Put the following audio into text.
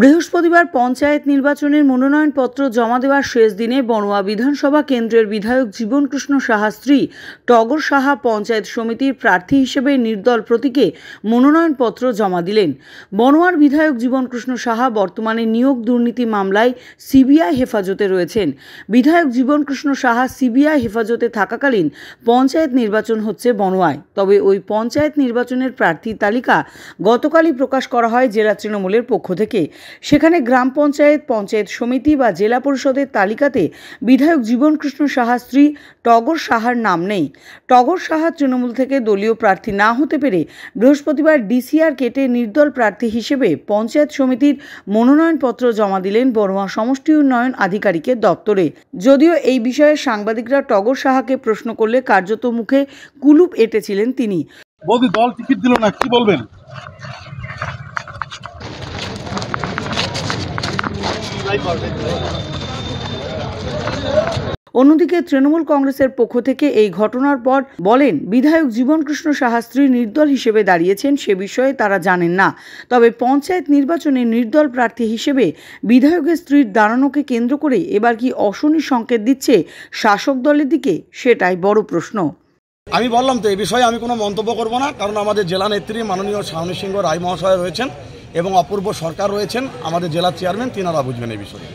বৃহস্পতিবার পঞ্চায়েত নির্বাচনের মনোনয়নপত্র জমা দেওয়ার শেষ দিনে বড়ুয়া বিধানসভা কেন্দ্রের বিধায়ক জীবনকৃষ্ণ সাহা স্ত্রী টগর সাহা পঞ্চায়েত সমিতির প্রার্থী হিসেবে নির্দল প্রতীকে মনোনয়নপত্র জমা দিলেন। বনোয়ার বিধায়ক জীবনকৃষ্ণ সাহা বর্তমানে নিয়োগ দুর্নীতি মামলায় সিবিআই হেফাজতে রয়েছেন। বিধায়ক জীবনকৃষ্ণ সাহা সিবিআই হেফাজতে থাকাকালীন পঞ্চায়েত নির্বাচন হচ্ছে বনোয়ায়। তবে ওই পঞ্চায়েত নির্বাচনের প্রার্থী তালিকা গতকালই প্রকাশ করা হয় জেলা তৃণমূলের পক্ষ থেকে। সেখানে গ্রাম পঞ্চায়েত পঞ্চায়েত সমিতি বা জেলা পরিষদের তালিকাতে বিধায়ক জীবনকৃষ্ণ সাহা স্ত্রী টগর সাহার নাম নেই। টগর সাহা তৃণমূল থেকে দলীয় প্রার্থী না হতে পেরে বৃহস্পতিবার ডিসিআর কেটে নির্দল প্রার্থী হিসেবে পঞ্চায়েত সমিতির মনোনয়নপত্র জমা দিলেন বড়ুয়া সমষ্টি উন্নয়ন আধিকারিকের দপ্তরে। যদিও এই বিষয়ে সাংবাদিকরা টগর সাহাকে প্রশ্ন করলে কার্যত মুখে কুলুপ এঁটেছিলেন তিনি। বৌদি, দল টিকিট দিল না, কি বলবেন? অন্যদিকে তৃণমূল কংগ্রেসের পক্ষ থেকে এই ঘটনার পর বলেন বিধায়ক জীবনকৃষ্ণ সাহাস্ত্রী নির্দল হিসেবে দাঁড়িয়েছেন সে বিষয়ে তারা জানেন না। তবে পঞ্চায়েত নির্বাচনে নির্দল প্রার্থী হিসেবে বিধায়কের স্ত্রীর দাঁড়ানোকে কেন্দ্র করে এবার কি অশনি সংকেত দিচ্ছে শাসক দলের দিকে সেটাই বড় প্রশ্ন। আমি বললাম তো এই বিষয়ে আমি কোনো মন্তব্য করব না কারণ আমাদের জেলা নেত্রী মাননীয় শাওনী সিংহ রায় মহাশয় রয়েছেন। এবং অপূর্ব সরকার রয়েছেন আমাদের জেলা চেয়ারম্যান তিনারা বুঝবেন এই বিষয়ে।